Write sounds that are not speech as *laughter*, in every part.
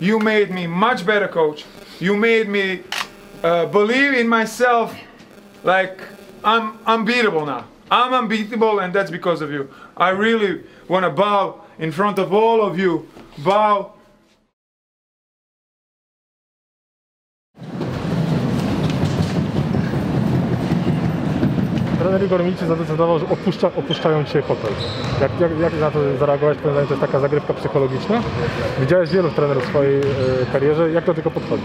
You made me much better coach. You made me uh, believe in myself like I'm unbeatable now. I'm unbeatable and that's because of you. I really want to bow in front of all of you. Bow Trener Igor Milczy zadecydował, że opuszcza, opuszczają dzisiaj hotel. Jak, jak, jak na to zareagować? To jest taka zagrywka psychologiczna? Widziałeś wielu trenerów w swojej e, karierze. Jak do tego podchodzi?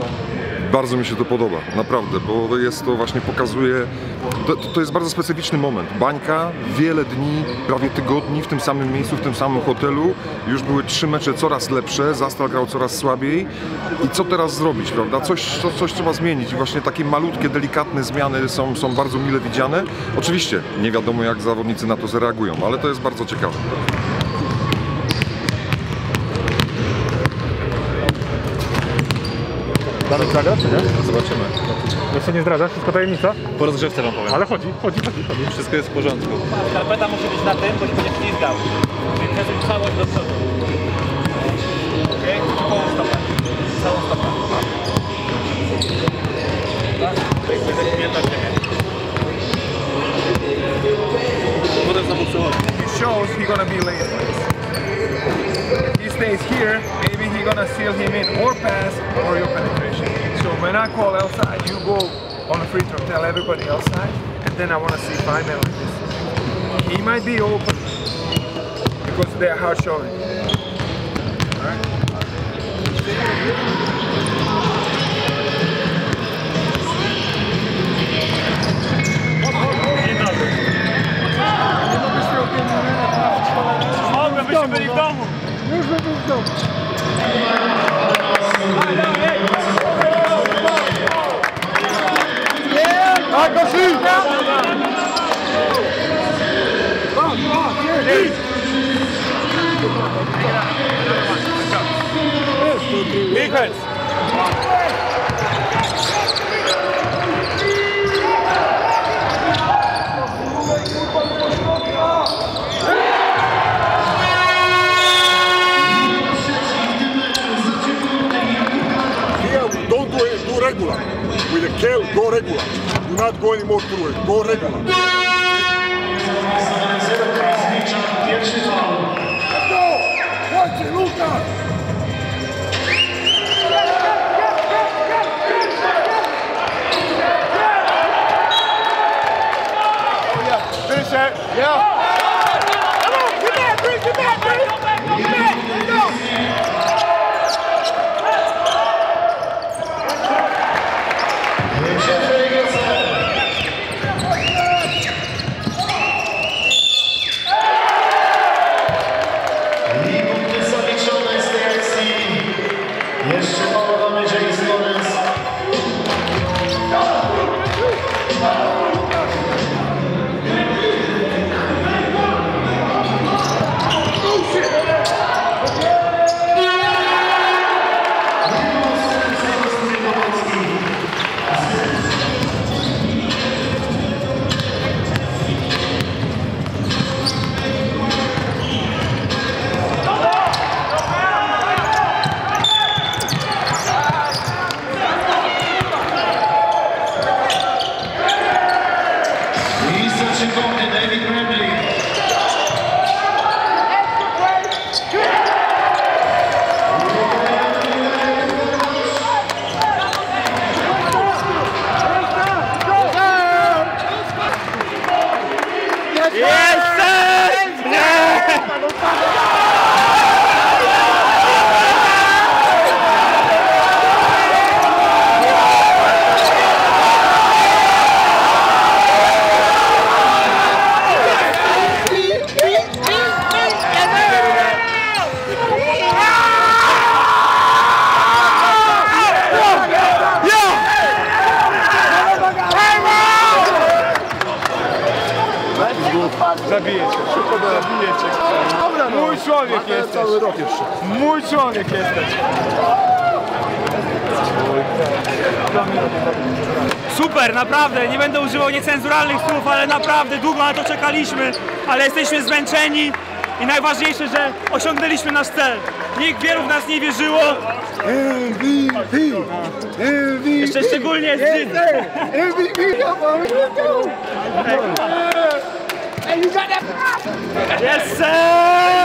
Bardzo mi się to podoba, naprawdę, bo jest to właśnie pokazuje, to, to jest bardzo specyficzny moment. Bańka, wiele dni, prawie tygodni w tym samym miejscu, w tym samym hotelu. Już były trzy mecze coraz lepsze, Zastal grał coraz słabiej. I co teraz zrobić, prawda? Coś, coś, coś trzeba zmienić i właśnie takie malutkie, delikatne zmiany są, są bardzo mile widziane. Oczywiście nie wiadomo jak zawodnicy na to zareagują, ale to jest bardzo ciekawe. Damy zagra, czy nie? Zobaczymy. Jeszcze nie zdradzasz, wszystko tajemnica? Po rozgrzewce wam powiem. Ale chodzi, chodzi, chodzi, chodzi. Wszystko jest w porządku. Skarpeta musi być na tym, bo się będzie ślizgał. Więc przesuń całość do przodu. Okej? Całą stopę. Całą stopę. Tak? To jakby zaśmięta ziemię. Potem znowu przechodzi. he shows he gonna be late. He stays here, he gonna seal him in or pass or your penetration. So when I call outside, you go on the free throw, tell everybody outside, and then I wanna see five men like this. He might be open because they're hard showing. Alright? Mogę, byśmy byli w domu. Defense. Don't do it, do regular. With a kill, go regular. Do not go anymore through it. Go regular. Yeah. Człowiek jesteś. Mój człowiek jesteś. Super, naprawdę, nie będę używał niecenzuralnych słów, ale naprawdę długo na to czekaliśmy, ale jesteśmy zmęczeni i najważniejsze, że osiągnęliśmy nasz cel. Nikt wielu w nas nie wierzyło. Jeszcze szczególnie z Żydów. Yes, sir!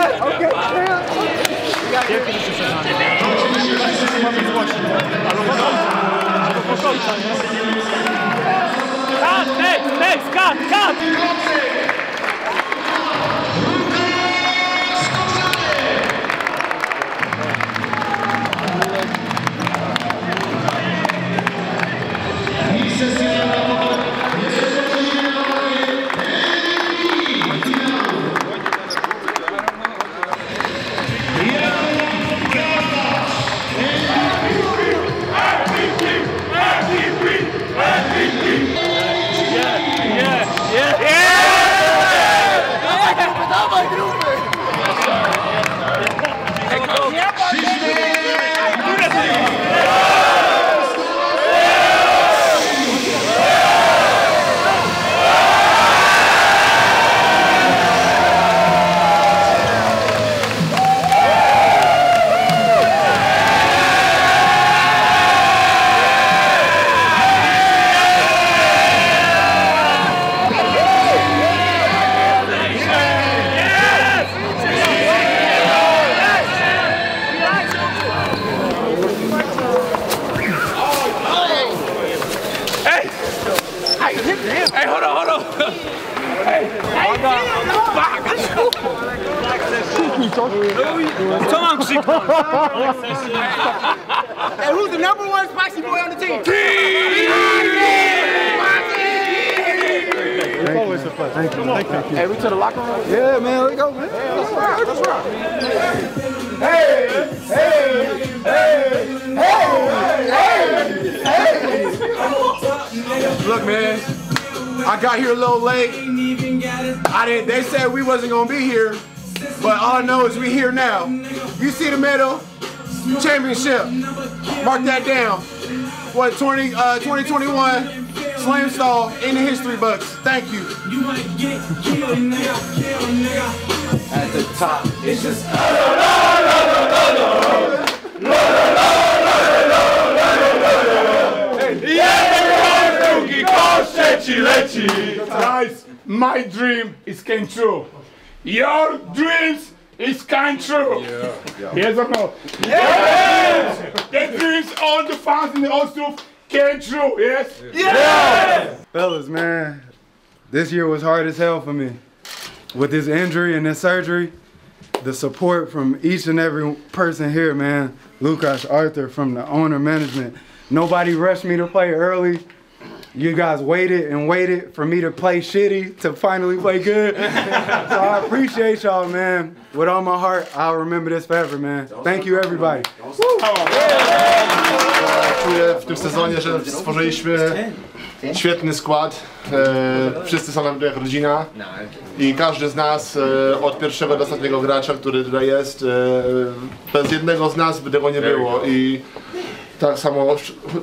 Cut, next, next, cut, cut! Hey, And who's the number one spicy boy on the team? It's always a pleasure. Thank you. Thank you. Thank you. Hey, we to the locker room? Yeah, man. Let's go, man. Let's rock. Let's rock. Hey, hey, hey, hey, hey, hey. Look, man. I got here a little late. I didn't. They said we wasn't gonna be here, but all I know is we here now. You see the medal, championship. Mark that down. What 20 uh, 2021 Slam Stall in the history books. Thank you. At the top, it's just. My dream is came true. Your dreams is kind true. *laughs* Yes or no? Yes! The dreams all the fans in the old stuff came true, Yes. yes? Fellas, man, this year was hard as hell for me. With this injury and this surgery, the support from each and every person here, man. Lucas, Arthur, from the owner management. Nobody rushed me to play early. You guys waited and waited for me to play shitty to finally play good. *laughs* so I appreciate y'all, man. With all my heart, I'll remember this forever, man. Thank you, everybody. Czuję w tym sezonie, że stworzyliśmy świetny skład. E, wszyscy są nam jak rodzina i każdy z nas e, od pierwszego do ostatniego gracza, który tutaj jest, e, bez jednego z nas by tego nie było i tak samo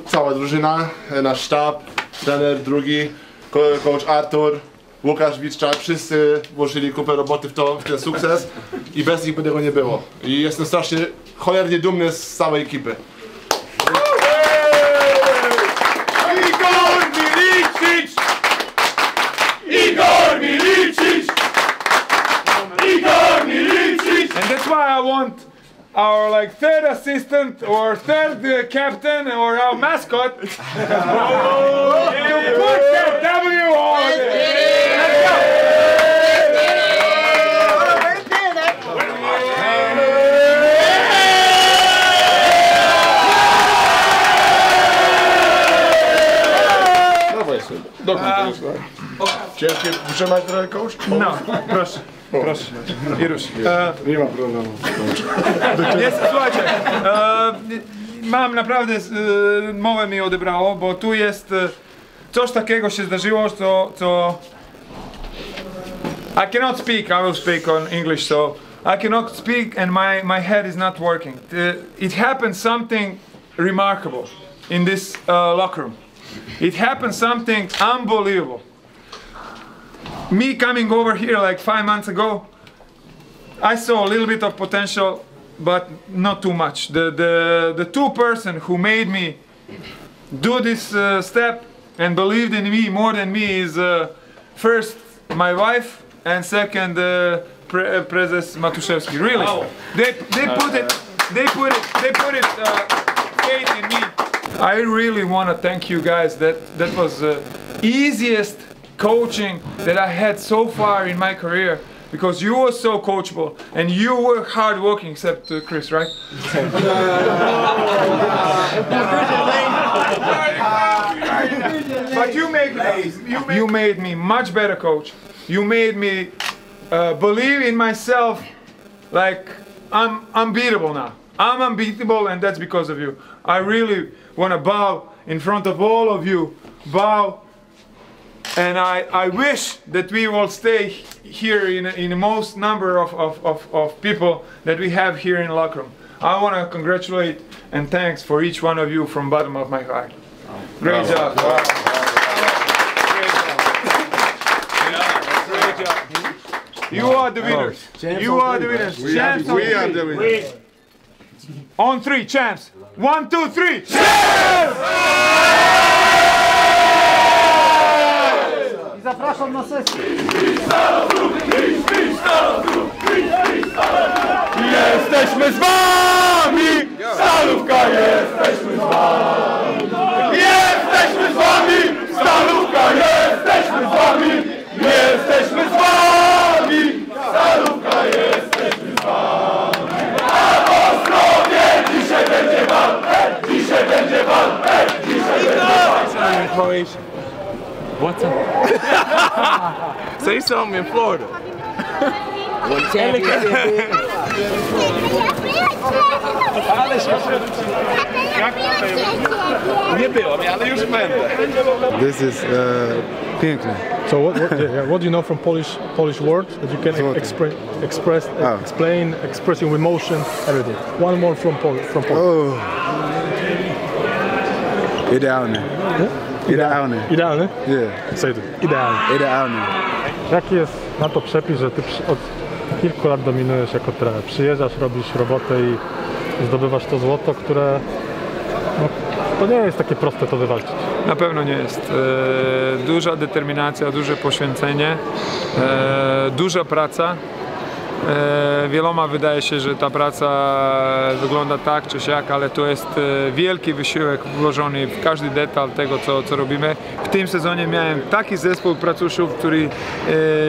cała drużyna, nasz sztab, trener drugi, coach Artur, Łukasz Witczak, wszyscy włożyli kupę roboty w, to, w ten sukces i bez nich by tego nie było. I jestem strasznie cholernie dumny z całej ekipy. Igor Milicic! Igor Milicic! Igor Milicic! And that's why I want our like third assistant or third uh, captain or our mascot *laughs* to put that W on it. Let's go. Ciężkie wytrzymać trochę coach? No, proszę, proszę. I rusz. E, Nie ma problemu. Jest, słuchajcie, e, mam naprawdę, e, mowę mi odebrało, bo tu jest e, coś takiego się zdarzyło, co, co I cannot speak, I will speak on English, so I cannot speak and my, my head is not working. It happened something remarkable in this uh, locker room. It happened something unbelievable. Me coming over here like five months ago, I saw a little bit of potential but not too much. The the the two person who made me do this uh, step and believed in me more than me is uh, first my wife and second uh, Pre- uh, Prezes Matuszewski. Really, they they put it they put it they put it uh, faith in me. I really want to thank you guys. That that was the easiest coaching that I had so far in my career. Because you were so coachable and you were hardworking, except uh, Chris, right? But you made me, you made, me much better coach. You made me uh, believe in myself like I'm unbeatable now. I'm unbeatable and that's because of you. I really want to bow in front of all of you. Bow and I, I wish that we will stay here in, in the most number of, of, of, of people that we have here in locker room. I want to congratulate and thanks for each one of you from bottom of my heart. Great job. Great job. You are the winners. Oh, you are the winners. Champs on We are the winners. On three, champs. One, two, three. Zapraszam na sesję. Jesteśmy z wami! Stalówka, jesteśmy z wami! Jesteśmy z wami! Stalówka, jesteśmy z wami! Jesteśmy z wami! Stalówka, jesteśmy z wami! Apostolowie, dzisiaj będzie wam! Dzisiaj będzie wam! Dzisiaj będzie wam! What's up? Say something in Florida. Nie było mnie, ale już będę. This is uh, piękny. So what, what, yeah, yeah, what do you know from Polish Polish word that you can Złoty. expre- express, Oh. explain, expressing with emotion, everything. One more from Pol from Polish. Oh. Idealny. Idealny. Idealny? Yeah. Say it. Idealny. Idealny. Jaki jest na to przepis, że ty od kilku lat dominujesz jako trener? Przyjeżdżasz, robisz robotę i zdobywasz to złoto, które no, to nie jest takie proste to wywalczyć. Na pewno nie jest. E, duża determinacja, duże poświęcenie, e, duża praca. E, wieloma wydaje się, że ta praca wygląda tak czy siak, ale to jest e, wielki wysiłek włożony w każdy detal tego, co, co robimy. W tym sezonie miałem taki zespół pracuszów, którzy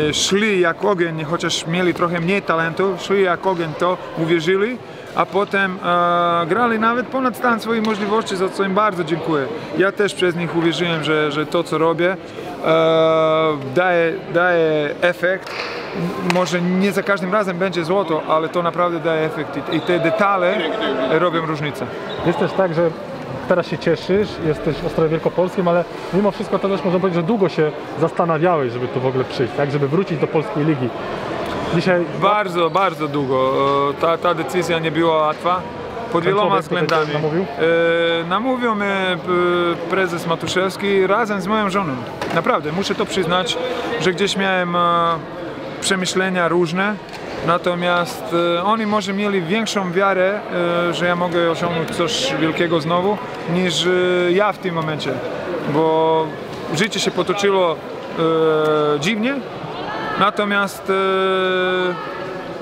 e, szli jak ogień, chociaż mieli trochę mniej talentu, szli jak ogień, to uwierzyli a potem e, grali nawet ponad stan swoich możliwości, za co im bardzo dziękuję. Ja też przez nich uwierzyłem, że, że to co robię daje, daje efekt. Może nie za każdym razem będzie złoto, ale to naprawdę daje efekt i, i te detale robią różnicę. Jest też tak, że teraz się cieszysz, jesteś w Ostrowie Wielkopolskim, ale mimo wszystko to też można powiedzieć, że długo się zastanawiałeś, żeby tu w ogóle przyjść, tak? Żeby wrócić do polskiej ligi. Dzisiaj Bardzo, bardzo długo. E, Ta, ta decyzja nie była łatwa. Pod wieloma względami. namówił? E, namówił mnie e, prezes Matuszewski razem z moją żoną. Naprawdę, muszę to przyznać, że gdzieś miałem e, przemyślenia różne. Natomiast e, oni może mieli większą wiarę, że ja mogę osiągnąć coś wielkiego znowu, niż ja w tym momencie. Bo życie się potoczyło dziwnie, Natomiast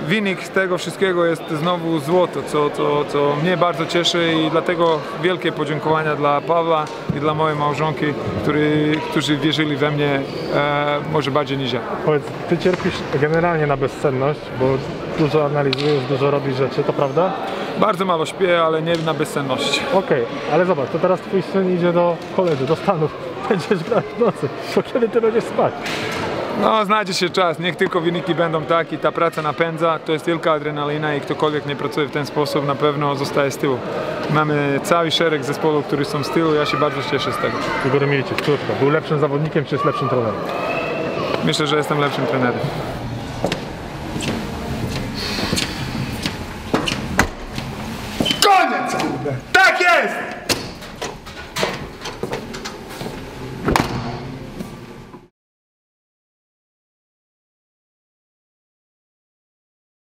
wynik tego wszystkiego jest znowu złoto, co, co, co mnie bardzo cieszy i dlatego wielkie podziękowania dla Pawła i dla mojej małżonki, który, którzy wierzyli we mnie e, może bardziej niż ja. powiedz, ty cierpisz generalnie na bezsenność, bo dużo analizujesz, dużo robisz rzeczy, to prawda? Bardzo mało śpię, ale nie na bezsenność. Okej, ale zobacz, to teraz twój syn idzie do koledzy, do Stanów, *laughs* będziesz grać w nocy, to kiedy ty będziesz spać? No, znajdzie się czas, niech tylko wyniki będą tak i ta praca napędza, to jest tylko adrenalina i ktokolwiek nie pracuje w ten sposób na pewno zostaje z tyłu. Mamy cały szereg zespołów, którzy są z tyłu, ja się bardzo cieszę z tego. Igor Milicic, krótko, był lepszym zawodnikiem czy jest lepszym trenerem? Myślę, że jestem lepszym trenerem.